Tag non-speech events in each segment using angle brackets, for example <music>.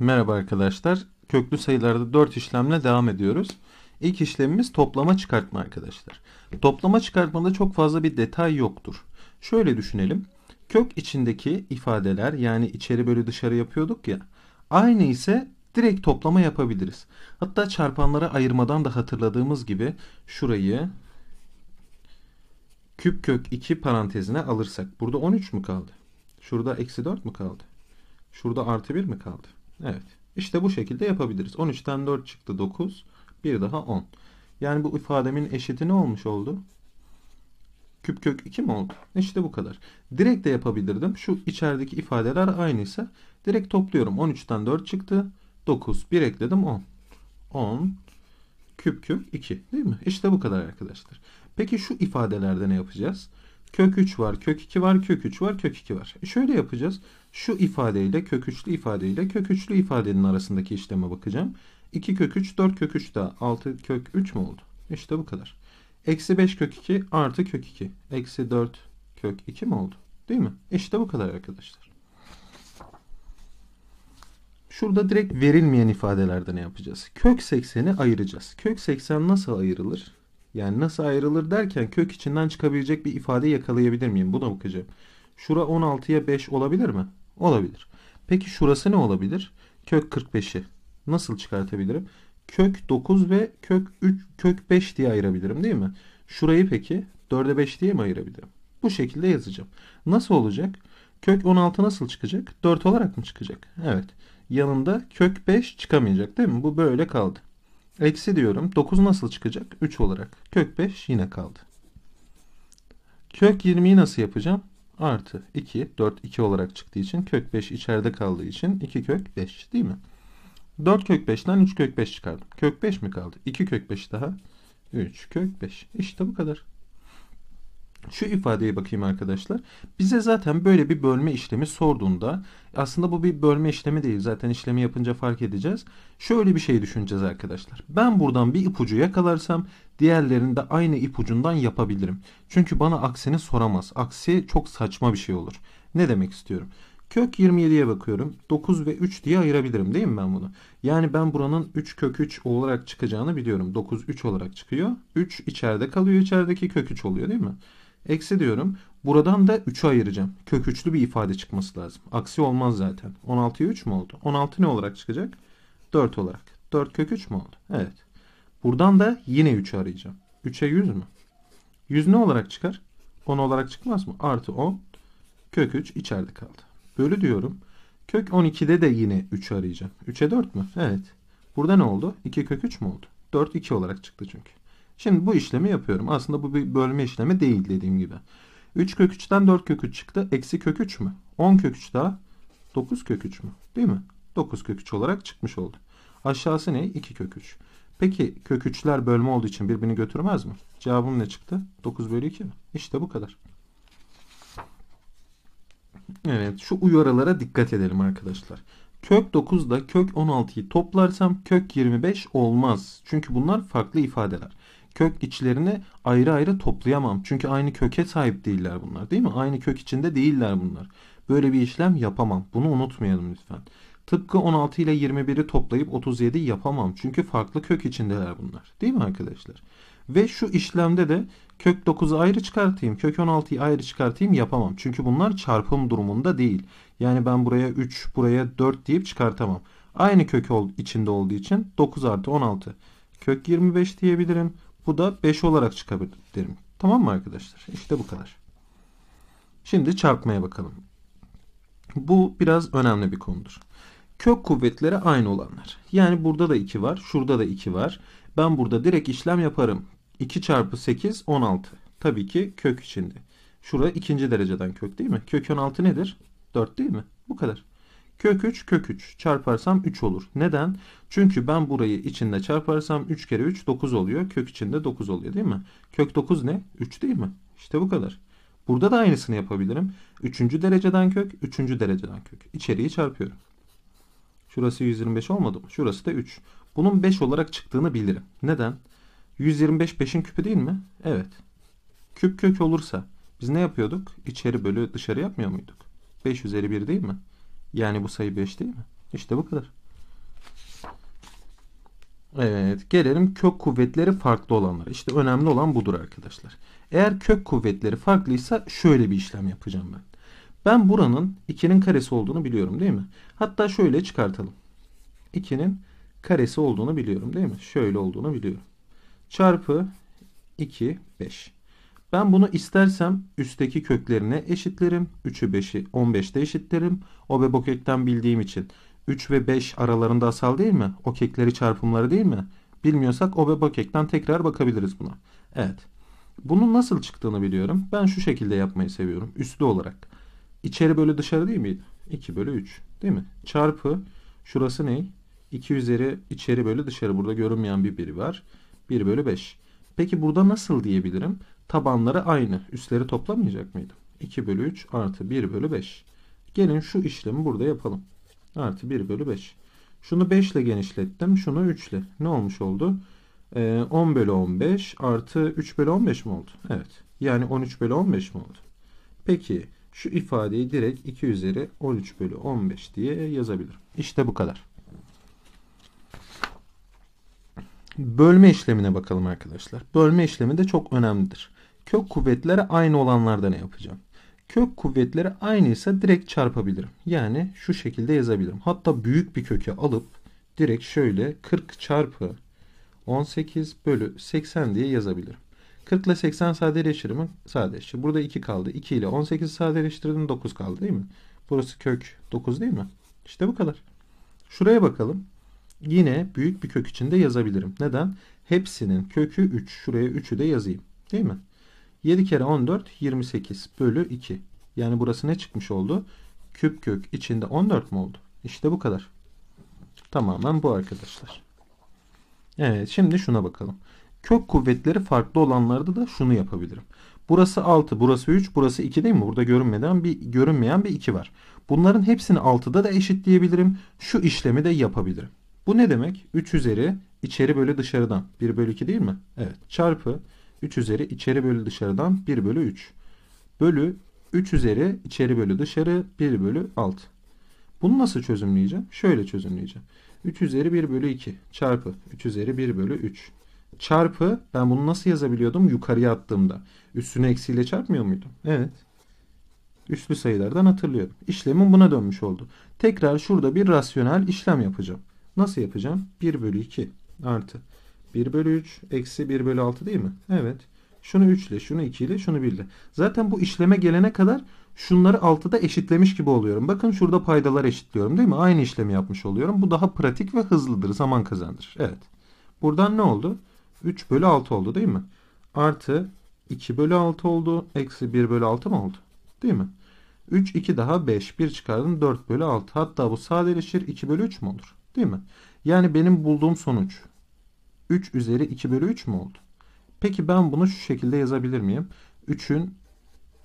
Merhaba arkadaşlar. Köklü sayılarda 4 işlemle devam ediyoruz. İlk işlemimiz toplama çıkartma arkadaşlar. Toplama çıkartmada çok fazla bir detay yoktur. Şöyle düşünelim. Kök içindeki ifadeler yani içeri bölü dışarı yapıyorduk ya. Aynı ise direkt toplama yapabiliriz. Hatta çarpanlara ayırmadan da hatırladığımız gibi şurayı küp kök 2 parantezine alırsak. Burada 13 mü kaldı? Şurada eksi 4 mü kaldı? Şurada artı 1 mi kaldı? Evet. İşte bu şekilde yapabiliriz. 13'ten 4 çıktı 9. Bir daha 10. Yani bu ifademin eşiti ne olmuş oldu? Küp kök 2 mi oldu? İşte bu kadar. Direkt de yapabilirdim. Şu içerideki ifadeler aynıysa direkt topluyorum. 13'ten 4 çıktı. 9. 1 ekledim 10. 10 küp kök 2 değil mi? İşte bu kadar arkadaşlar. Peki şu ifadelerde ne yapacağız? Kök 3 var, kök 2 var, kök 3 var, kök 2 var. E şöyle yapacağız. Şu ifadeyle kök 3'lü ifadeyle kök 3'lü ifadenin arasındaki işleme bakacağım. 2 kök 3, 4 kök 3 daha 6 kök 3 mü oldu? İşte bu kadar. Eksi 5 kök 2 artı kök 2. Eksi 4 kök 2 mi oldu? Değil mi? İşte bu kadar arkadaşlar. Şurada direkt verilmeyen ifadelerde ne yapacağız? Kök 80'i ayıracağız. Kök 80 nasıl ayrılır? Yani nasıl ayrılır derken kök içinden çıkabilecek bir ifade yakalayabilir miyim? Buna bakacağım. Şura 16'ya 5 olabilir mi? Olabilir. Peki şurası ne olabilir? Kök 45'i. Nasıl çıkartabilirim? Kök 9 ve kök 3, kök 5 diye ayırabilirim değil mi? Şurayı peki 4'e 5 diye mi ayırabilirim? Bu şekilde yazacağım. Nasıl olacak? Kök 16 nasıl çıkacak? 4 olarak mı çıkacak? Evet. Yanında kök 5 çıkamayacak değil mi? Bu böyle kaldı. Eksi diyorum. 9 nasıl çıkacak? 3 olarak. Kök 5 yine kaldı. Kök 20'yi nasıl yapacağım? Artı 2. 4 2 olarak çıktığı için kök 5 içeride kaldığı için 2 kök 5 değil mi? 4 kök 5'ten 3 kök 5 çıkardım. Kök 5 mi kaldı? 2 kök 5 daha. 3 kök 5. İşte bu kadar. Şu ifadeye bakayım arkadaşlar. Bize zaten böyle bir bölme işlemi sorduğunda aslında bu bir bölme işlemi değil. Zaten işlemi yapınca fark edeceğiz. Şöyle bir şey düşüneceğiz arkadaşlar. Ben buradan bir ipucu yakalarsam diğerlerini de aynı ipucundan yapabilirim. Çünkü bana aksini soramaz. Aksi çok saçma bir şey olur. Ne demek istiyorum? Kök 27'ye bakıyorum. 9 ve 3 diye ayırabilirim değil mi ben bunu? Yani ben buranın 3 kök 3 olarak çıkacağını biliyorum. 9 3 olarak çıkıyor. 3 içeride kalıyor. İçerideki kök 3 oluyor değil mi? Eksi diyorum. Buradan da 3'ü ayıracağım. Kök 3'lü bir ifade çıkması lazım. Aksi olmaz zaten. 16'ya 3 mü oldu? 16 ne olarak çıkacak? 4 olarak. 4 kök 3 mü oldu? Evet. Buradan da yine 3'ü arayacağım. 3'e 100 mü? 100 ne olarak çıkar? 10 olarak çıkmaz mı? Artı 10. Kök 3 içeride kaldı. Bölü diyorum. Kök 12'de de yine 3'ü arayacağım. 3'e 4 mü? Evet. Burada ne oldu? 2 kök 3 mü oldu? 4 2 olarak çıktı çünkü. Şimdi bu işlemi yapıyorum. Aslında bu bir bölme işlemi değil dediğim gibi. 3 kök 3'ten 4 kök 3 çıktı. Eksi kök 3 mü? 10 kök 3 daha 9 kök 3 mü? Değil mi? 9 kök 3 olarak çıkmış oldu. Aşağısı ne? 2 kök 3. Peki kök 3'ler bölme olduğu için birbirini götürmez mi? Cevabım ne çıktı? 9 bölü 2 mi? İşte bu kadar. Evet şu uyarılara dikkat edelim arkadaşlar. Kök 9 ile kök 16'yı toplarsam kök 25 olmaz. Çünkü bunlar farklı ifadeler kök içlerini ayrı ayrı toplayamam. Çünkü aynı köke sahip değiller bunlar değil mi? Aynı kök içinde değiller bunlar. Böyle bir işlem yapamam. Bunu unutmayalım lütfen. Tıpkı 16 ile 21'i toplayıp 37 yapamam. Çünkü farklı kök içindeler bunlar. Değil mi arkadaşlar? Ve şu işlemde de kök 9'u ayrı çıkartayım, kök 16'yı ayrı çıkartayım yapamam. Çünkü bunlar çarpım durumunda değil. Yani ben buraya 3, buraya 4 deyip çıkartamam. Aynı kök içinde olduğu için 9 artı 16. Kök 25 diyebilirim. Bu da 5 olarak çıkabilir derim. Tamam mı arkadaşlar? İşte bu kadar. Şimdi çarpmaya bakalım. Bu biraz önemli bir konudur. Kök kuvvetleri aynı olanlar. Yani burada da 2 var. Şurada da 2 var. Ben burada direkt işlem yaparım. 2 çarpı 8 16. Tabii ki kök içinde. Şurada ikinci dereceden kök değil mi? Kök 16 nedir? 4 değil mi? Bu kadar. Kök 3 kök 3 çarparsam 3 olur. Neden? Çünkü ben burayı içinde çarparsam 3 kere 3 9 oluyor. Kök içinde 9 oluyor değil mi? Kök 9 ne? 3 değil mi? İşte bu kadar. Burada da aynısını yapabilirim. 3. dereceden kök, 3. dereceden kök. İçeriği çarpıyorum. Şurası 125 olmadı mı? Şurası da 3. Bunun 5 olarak çıktığını bilirim. Neden? 125 5'in küpü değil mi? Evet. Küp kök olursa biz ne yapıyorduk? İçeri bölü dışarı yapmıyor muyduk? 5 üzeri 1 değil mi? Yani bu sayı 5 değil mi? İşte bu kadar. Evet, gelelim kök kuvvetleri farklı olanlara. İşte önemli olan budur arkadaşlar. Eğer kök kuvvetleri farklıysa şöyle bir işlem yapacağım ben. Ben buranın 2'nin karesi olduğunu biliyorum değil mi? Hatta şöyle çıkartalım. 2'nin karesi olduğunu biliyorum değil mi? Şöyle olduğunu biliyorum. Çarpı 2, 5. Ben bunu istersem üstteki köklerine eşitlerim. 3'ü 5'i 15'te eşitlerim. O ve bu kökten bildiğim için 3 ve 5 aralarında asal değil mi? O kekleri çarpımları değil mi? Bilmiyorsak o ve bakekten tekrar bakabiliriz buna. Evet. Bunun nasıl çıktığını biliyorum. Ben şu şekilde yapmayı seviyorum. Üslü olarak. İçeri bölü dışarı değil miydi? 2 bölü 3 değil mi? Çarpı şurası ne? 2 üzeri içeri bölü dışarı. Burada görünmeyen bir biri var. 1 bölü 5. Peki burada nasıl diyebilirim? Tabanları aynı. Üstleri toplamayacak mıydım? 2 bölü 3 artı 1 bölü 5. Gelin şu işlemi burada yapalım. Artı 1 bölü 5. Şunu 5 ile genişlettim. Şunu 3 ile. Ne olmuş oldu? Ee, 10 bölü 15 artı 3 bölü 15 mi oldu? Evet. Yani 13 bölü 15 mi oldu? Peki şu ifadeyi direkt 2 üzeri 13 bölü 15 diye yazabilirim. İşte bu kadar. Bölme işlemine bakalım arkadaşlar. Bölme işlemi de çok önemlidir. Kök kuvvetleri aynı olanlarda ne yapacağım? Kök kuvvetleri aynıysa direkt çarpabilirim. Yani şu şekilde yazabilirim. Hatta büyük bir köke alıp direkt şöyle 40 çarpı 18 bölü 80 diye yazabilirim. 40 ile 80 sadeleşir mi? Sadeleşir. Burada 2 kaldı. 2 ile 18 sadeleştirdim 9 kaldı değil mi? Burası kök 9 değil mi? İşte bu kadar. Şuraya bakalım. Yine büyük bir kök içinde yazabilirim. Neden? Hepsinin kökü 3. Şuraya 3'ü de yazayım. Değil mi? 7 kere 14 28 bölü 2. Yani burası ne çıkmış oldu? Küp kök içinde 14 mu oldu? İşte bu kadar. Tamamen bu arkadaşlar. Evet şimdi şuna bakalım. Kök kuvvetleri farklı olanlarda da şunu yapabilirim. Burası 6, burası 3, burası 2 değil mi? Burada görünmeden bir görünmeyen bir 2 var. Bunların hepsini 6'da da eşitleyebilirim. Şu işlemi de yapabilirim. Bu ne demek? 3 üzeri içeri bölü dışarıdan. 1 bölü 2 değil mi? Evet. Çarpı 3 üzeri içeri bölü dışarıdan 1 bölü 3. Bölü 3 üzeri içeri bölü dışarı 1 bölü 6. Bunu nasıl çözümleyeceğim? Şöyle çözümleyeceğim. 3 üzeri 1 bölü 2 çarpı 3 üzeri 1 bölü 3 çarpı ben bunu nasıl yazabiliyordum? Yukarıya attığımda. Üstüne eksiyle çarpmıyor muydum? Evet. Üslü sayılardan hatırlıyorum. İşlemin buna dönmüş oldu. Tekrar şurada bir rasyonel işlem yapacağım. Nasıl yapacağım? 1 bölü 2 artı 1 bölü 3 eksi 1 bölü 6 değil mi? Evet. Şunu 3 ile, şunu 2 ile, şunu 1 ile. Zaten bu işleme gelene kadar şunları 6'da eşitlemiş gibi oluyorum. Bakın şurada paydalar eşitliyorum değil mi? Aynı işlemi yapmış oluyorum. Bu daha pratik ve hızlıdır. Zaman kazandırır. Evet. Buradan ne oldu? 3 bölü 6 oldu değil mi? Artı 2 bölü 6 oldu. Eksi 1 bölü 6 mı oldu? Değil mi? 3, 2 daha 5. 1 çıkardım 4 bölü 6. Hatta bu sadeleşir 2 bölü 3 mü olur? Değil mi? Yani benim bulduğum sonuç 3 üzeri 2 bölü 3 mü oldu? Peki ben bunu şu şekilde yazabilir miyim? 3'ün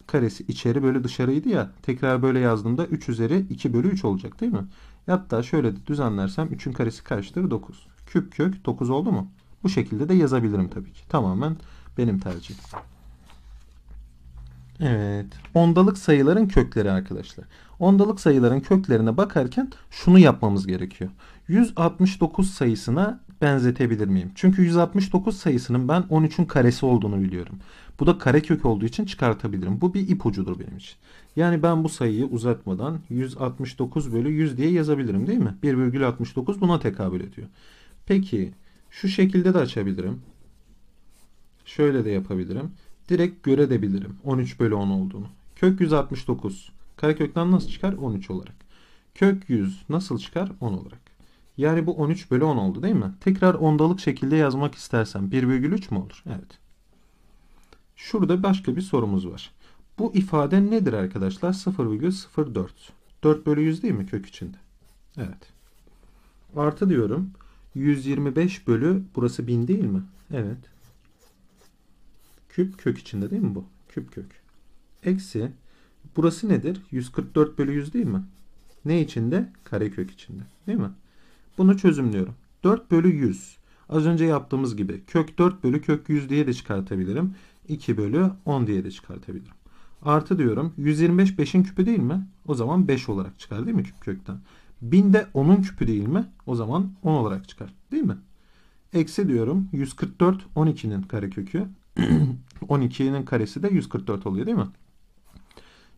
karesi içeri bölü dışarıydı ya. Tekrar böyle yazdığımda 3 üzeri 2 bölü 3 olacak değil mi? Hatta şöyle de düzenlersem 3'ün karesi kaçtır? 9. Küp kök 9 oldu mu? Bu şekilde de yazabilirim tabii ki. Tamamen benim tercihim. Evet. Ondalık sayıların kökleri arkadaşlar. Ondalık sayıların köklerine bakarken şunu yapmamız gerekiyor. 169 sayısına benzetebilir miyim? Çünkü 169 sayısının ben 13'ün karesi olduğunu biliyorum. Bu da karekök olduğu için çıkartabilirim. Bu bir ipucudur benim için. Yani ben bu sayıyı uzatmadan 169 bölü 100 diye yazabilirim değil mi? 1,69 buna tekabül ediyor. Peki şu şekilde de açabilirim. Şöyle de yapabilirim. Direkt görebilirim 13 bölü 10 olduğunu. Kök 169. Karekökten nasıl çıkar? 13 olarak. Kök 100 nasıl çıkar? 10 olarak. Yani bu 13 bölü 10 oldu değil mi? Tekrar ondalık şekilde yazmak istersem 1,3 mü olur? Evet. Şurada başka bir sorumuz var. Bu ifade nedir arkadaşlar? 0,04. 4 bölü 100 değil mi kök içinde? Evet. Artı diyorum. 125 bölü burası 1000 değil mi? Evet. Küp kök içinde değil mi bu? Küp kök. Eksi burası nedir? 144 bölü 100 değil mi? Ne içinde? Karekök içinde. Değil mi? Bunu çözümlüyorum. 4 bölü 100. Az önce yaptığımız gibi kök 4 bölü kök 100 diye de çıkartabilirim. 2 bölü 10 diye de çıkartabilirim. Artı diyorum 125 5'in küpü değil mi? O zaman 5 olarak çıkar değil mi küp kökten? 1000 de 10'un küpü değil mi? O zaman 10 olarak çıkar değil mi? Eksi diyorum 144 12'nin karekökü. 12'nin karesi de 144 oluyor değil mi?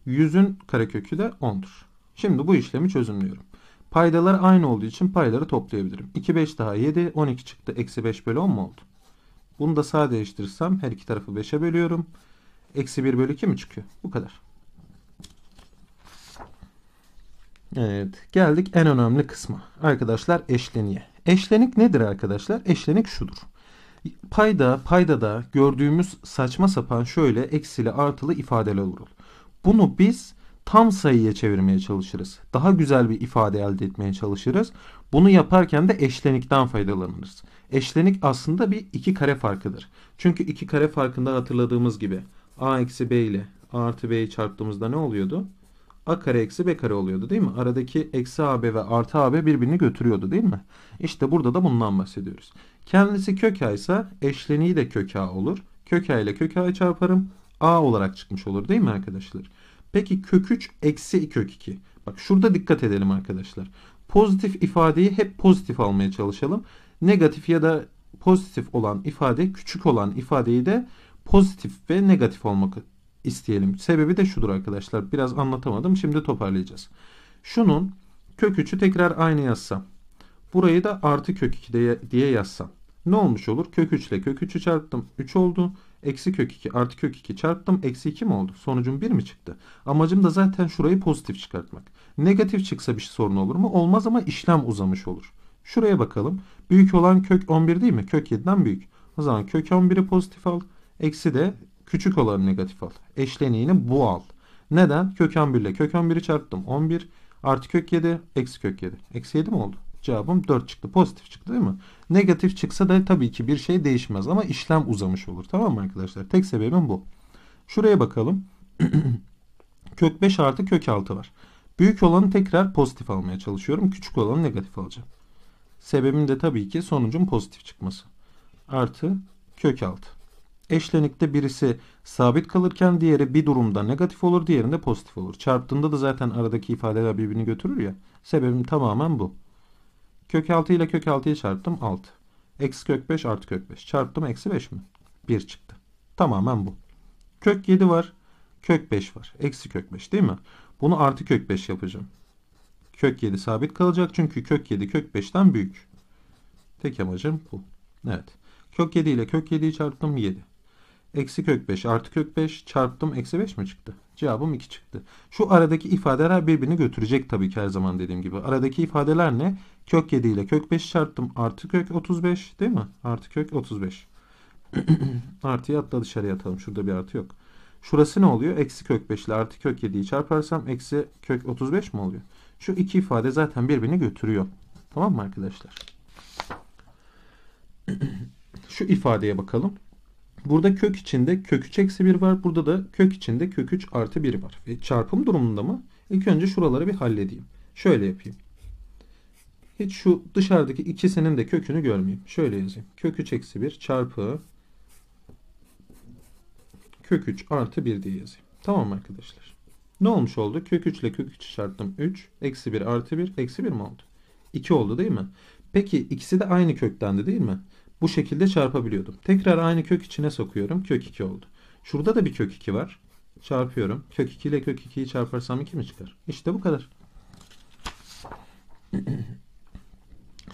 100'ün karekökü de 10'dur. Şimdi bu işlemi çözümlüyorum. Paydalar aynı olduğu için payları toplayabilirim. 2 5 daha 7 12 çıktı. Eksi 5 bölü 10 mu oldu? Bunu da sadeleştirirsem her iki tarafı 5'e bölüyorum. Eksi 1 bölü 2 mi çıkıyor? Bu kadar. Evet geldik en önemli kısma. Arkadaşlar eşleniğe. Eşlenik nedir arkadaşlar? Eşlenik şudur. Payda, paydada gördüğümüz saçma sapan şöyle eksili artılı ifadeler olur. Bunu biz tam sayıya çevirmeye çalışırız. Daha güzel bir ifade elde etmeye çalışırız. Bunu yaparken de eşlenikten faydalanırız. Eşlenik aslında bir iki kare farkıdır. Çünkü iki kare farkında hatırladığımız gibi a eksi b ile a artı b'yi çarptığımızda ne oluyordu? a kare eksi b kare oluyordu değil mi? Aradaki eksi ab ve artı ab birbirini götürüyordu değil mi? İşte burada da bundan bahsediyoruz. Kendisi kök a ise eşleniği de kök a olur. Kök a ile kök a'yı çarparım. a olarak çıkmış olur değil mi arkadaşlar? Peki kök 3 eksi kök 2. Bak şurada dikkat edelim arkadaşlar. Pozitif ifadeyi hep pozitif almaya çalışalım. Negatif ya da pozitif olan ifade küçük olan ifadeyi de pozitif ve negatif olmak isteyelim. Sebebi de şudur arkadaşlar. Biraz anlatamadım. Şimdi toparlayacağız. Şunun kök 3'ü tekrar aynı yazsam. Burayı da artı kök 2 diye yazsam. Ne olmuş olur? Kök 3 ile kök 3'ü çarptım. 3 oldu. Eksi kök 2 artı kök 2 çarptım. Eksi 2 mi oldu? Sonucum 1 mi çıktı? Amacım da zaten şurayı pozitif çıkartmak. Negatif çıksa bir sorun olur mu? Olmaz ama işlem uzamış olur. Şuraya bakalım. Büyük olan kök 11 değil mi? Kök 7'den büyük. O zaman kök 11'i pozitif al. Eksi de küçük olanı negatif al. Eşleniğini bu al. Neden? Kök 11 ile kök 11'i çarptım. 11 artı kök 7 eksi kök 7. Eksi 7 mi oldu? Cevabım 4 çıktı. Pozitif çıktı değil mi? Negatif çıksa da tabii ki bir şey değişmez ama işlem uzamış olur. Tamam mı arkadaşlar? Tek sebebim bu. Şuraya bakalım. <clears throat> kök 5 artı kök 6 var. Büyük olanı tekrar pozitif almaya çalışıyorum. Küçük olanı negatif alacağım. Sebebim de tabii ki sonucun pozitif çıkması. Artı kök 6. Eşlenikte birisi sabit kalırken diğeri bir durumda negatif olur, diğerinde pozitif olur. Çarptığında da zaten aradaki ifadeler birbirini götürür ya. Sebebim tamamen bu. Kök 6 ile kök 6'yı çarptım 6. Eksi kök 5 artı kök 5. Çarptım eksi 5 mi? 1 çıktı. Tamamen bu. Kök 7 var. Kök 5 var. Eksi kök 5 değil mi? Bunu artı kök 5 yapacağım. Kök 7 sabit kalacak çünkü kök 7 kök 5'ten büyük. Tek amacım bu. Evet. Kök 7 ile kök 7'yi çarptım 7. Eksi kök 5 artı kök 5 çarptım eksi 5 mi çıktı? Cevabım 2 çıktı. Şu aradaki ifadeler birbirini götürecek tabii ki her zaman dediğim gibi. Aradaki ifadeler ne? Kök 7 ile kök 5 çarptım. Artı kök 35 değil mi? Artı kök 35. <clears throat> Artıyı atla dışarıya atalım. Şurada bir artı yok. Şurası ne oluyor? Eksi kök 5 ile artı kök 7'yi çarparsam eksi kök 35 mi oluyor? Şu iki ifade zaten birbirini götürüyor. Tamam mı arkadaşlar? <clears throat> Şu ifadeye bakalım. Burada kök içinde kök 3 eksi 1 var. Burada da kök içinde kök 3 artı 1 var. E, çarpım durumunda mı? İlk önce şuraları bir halledeyim. Şöyle yapayım. Hiç şu dışarıdaki ikisinin de kökünü görmeyeyim. Şöyle yazayım. Kök 3 eksi 1 çarpı kök 3 artı 1 diye yazayım. Tamam arkadaşlar? Ne olmuş oldu? Kök 3 ile kök 3 çarptım. 3 eksi 1 artı 1 eksi 1 mi oldu? 2 oldu değil mi? Peki ikisi de aynı köktendi değil mi? Bu şekilde çarpabiliyordum. Tekrar aynı kök içine sokuyorum. Kök 2 oldu. Şurada da bir kök 2 var. Çarpıyorum. Kök 2 ile kök 2'yi çarparsam 2 mi çıkar? İşte bu kadar.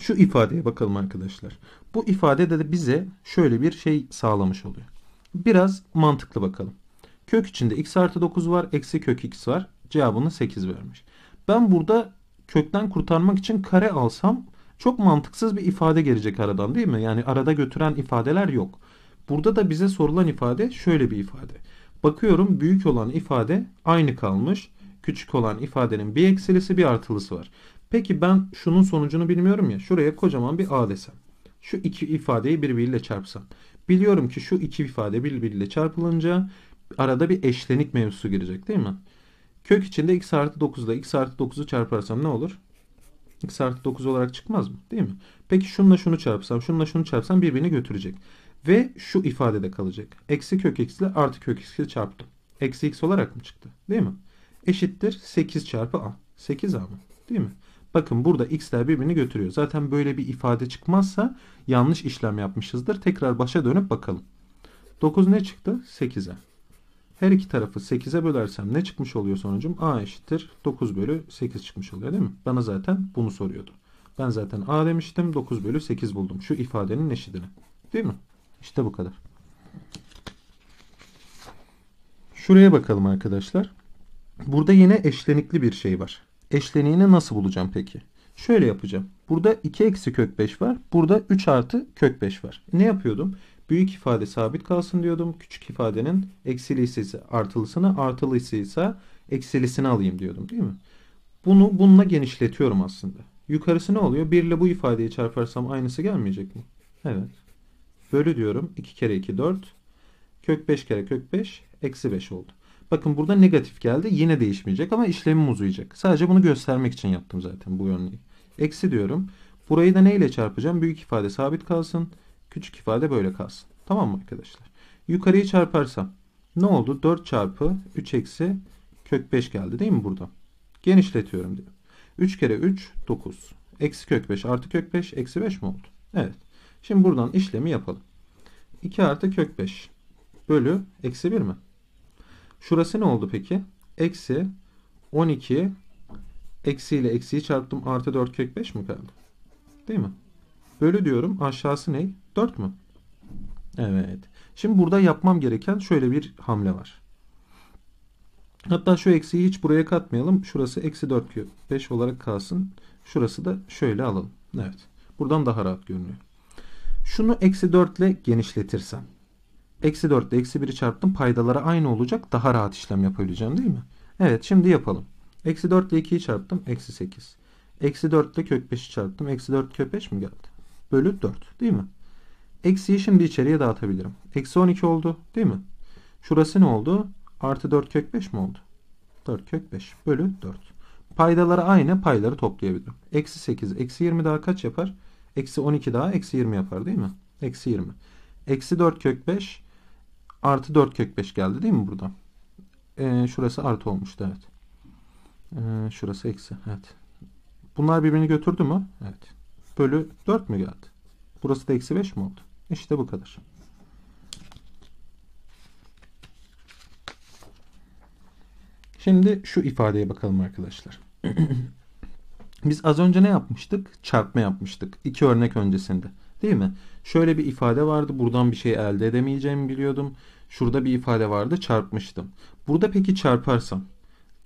Şu ifadeye bakalım arkadaşlar. Bu ifadede de bize şöyle bir şey sağlamış oluyor. Biraz mantıklı bakalım. Kök içinde x artı 9 var. Eksi kök x var. Cevabını 8 vermiş. Ben burada kökten kurtarmak için kare alsam çok mantıksız bir ifade gelecek aradan değil mi? Yani arada götüren ifadeler yok. Burada da bize sorulan ifade şöyle bir ifade. Bakıyorum büyük olan ifade aynı kalmış. Küçük olan ifadenin bir eksilisi bir artılısı var. Peki ben şunun sonucunu bilmiyorum ya. Şuraya kocaman bir a desem. Şu iki ifadeyi birbiriyle çarpsam. Biliyorum ki şu iki ifade birbiriyle çarpılınca arada bir eşlenik mevzusu girecek değil mi? Kök içinde x artı 9 ile x artı 9'u çarparsam ne olur? x artı 9 olarak çıkmaz mı? Değil mi? Peki şununla şunu çarpsam, şununla şunu çarpsam birbirini götürecek. Ve şu ifadede kalacak. Eksi kök x ile artı kök x ile çarptım. Eksi x olarak mı çıktı? Değil mi? Eşittir 8 çarpı a. 8 a mı? Değil mi? Bakın burada x'ler birbirini götürüyor. Zaten böyle bir ifade çıkmazsa yanlış işlem yapmışızdır. Tekrar başa dönüp bakalım. 9 ne çıktı? 8'e. Her iki tarafı 8'e bölersem ne çıkmış oluyor sonucum? A eşittir 9 bölü 8 çıkmış oluyor değil mi? Bana zaten bunu soruyordu. Ben zaten A demiştim 9 bölü 8 buldum. Şu ifadenin eşidini. Değil mi? İşte bu kadar. Şuraya bakalım arkadaşlar. Burada yine eşlenikli bir şey var. Eşleniğini nasıl bulacağım peki? Şöyle yapacağım. Burada 2 eksi kök 5 var. Burada 3 artı kök 5 var. Ne yapıyordum? Büyük ifade sabit kalsın diyordum. Küçük ifadenin eksilisi ise artılısını, artılısı ise eksilisini alayım diyordum değil mi? Bunu bununla genişletiyorum aslında. Yukarısı ne oluyor? 1 ile bu ifadeyi çarparsam aynısı gelmeyecek mi? Evet. Bölü diyorum. 2 kere 2 4. Kök 5 kere kök 5 eksi 5 oldu. Bakın burada negatif geldi. Yine değişmeyecek ama işlemim uzayacak. Sadece bunu göstermek için yaptım zaten bu örneği. Eksi diyorum. Burayı da neyle çarpacağım? Büyük ifade sabit kalsın. Küçük ifade böyle kalsın. Tamam mı arkadaşlar? Yukarıyı çarparsam ne oldu? 4 çarpı 3 eksi kök 5 geldi değil mi burada? Genişletiyorum diyor. 3 kere 3 9. Eksi kök 5 artı kök 5 eksi 5 mi oldu? Evet. Şimdi buradan işlemi yapalım. 2 artı kök 5 bölü eksi 1 mi? Şurası ne oldu peki? Eksi 12 eksi ile eksiyi çarptım artı 4 kök 5 mi kaldı? Değil mi? Bölü diyorum. Aşağısı ne? 4 mü? Evet. Şimdi burada yapmam gereken şöyle bir hamle var. Hatta şu eksiyi hiç buraya katmayalım. Şurası eksi 4 kök 5 olarak kalsın. Şurası da şöyle alalım. Evet. Buradan daha rahat görünüyor. Şunu eksi 4 ile genişletirsem. Eksi 4 ile eksi 1'i çarptım. Paydaları aynı olacak. Daha rahat işlem yapabileceğim değil mi? Evet şimdi yapalım. Eksi 4 ile 2'yi çarptım. Eksi 8. Eksi 4 ile kök 5'i çarptım. Eksi 4 kök 5 mi geldi? Bölü 4 değil mi? Eksiyi şimdi içeriye dağıtabilirim. Eksi 12 oldu değil mi? Şurası ne oldu? Artı 4 kök 5 mi oldu? 4 kök 5 bölü 4. Paydaları aynı payları toplayabilirim. Eksi 8 eksi 20 daha kaç yapar? Eksi 12 daha eksi 20 yapar değil mi? Eksi 20. Eksi 4 kök 5 artı 4 kök 5 geldi değil mi burada? Ee, şurası artı olmuştu evet. Ee, şurası eksi evet. Bunlar birbirini götürdü mü? Evet. Bölü 4 mü geldi? Burası da eksi 5 mi oldu? İşte bu kadar. Şimdi şu ifadeye bakalım arkadaşlar. <clears throat> Biz az önce ne yapmıştık? Çarpma yapmıştık. İki örnek öncesinde. Değil mi? Şöyle bir ifade vardı. Buradan bir şey elde edemeyeceğimi biliyordum. Şurada bir ifade vardı. Çarpmıştım. Burada peki çarparsam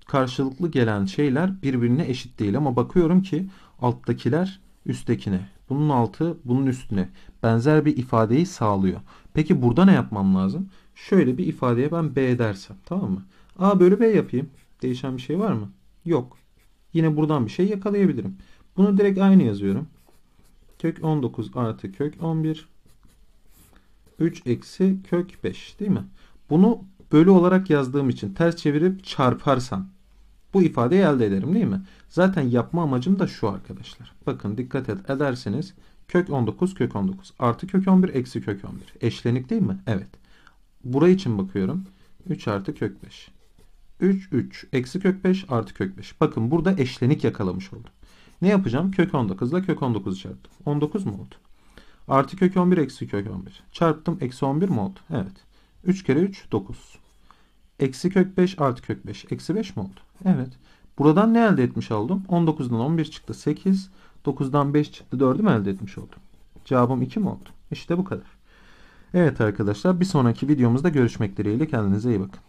karşılıklı gelen şeyler birbirine eşit değil ama bakıyorum ki alttakiler üsttekine, bunun altı bunun üstüne benzer bir ifadeyi sağlıyor. Peki burada ne yapmam lazım? Şöyle bir ifadeye ben B dersem tamam mı? A bölü B yapayım. Değişen bir şey var mı? Yok. Yine buradan bir şey yakalayabilirim. Bunu direkt aynı yazıyorum. Kök 19 artı kök 11 3 eksi kök 5 değil mi? Bunu bölü olarak yazdığım için ters çevirip çarparsam bu ifadeyi elde ederim değil mi? Zaten yapma amacım da şu arkadaşlar. Bakın dikkat et ederseniz kök 19 kök 19 artı kök 11 eksi kök 11. Eşlenik değil mi? Evet. Burayı için bakıyorum. 3 artı kök 5. 3 3 eksi kök 5 artı kök 5. Bakın burada eşlenik yakalamış oldum. Ne yapacağım? Kök 19 ile kök 19'u çarptım. 19 mu oldu? Artı kök 11 eksi kök 11. Çarptım eksi 11 mi oldu? Evet. 3 kere 3 9. Eksi kök 5 artı kök 5. Eksi 5 mi oldu? Evet. Buradan ne elde etmiş oldum? 19'dan 11 çıktı 8. 9'dan 5 çıktı 4'ü mü elde etmiş oldum? Cevabım 2 mi oldu? İşte bu kadar. Evet arkadaşlar bir sonraki videomuzda görüşmek dileğiyle kendinize iyi bakın.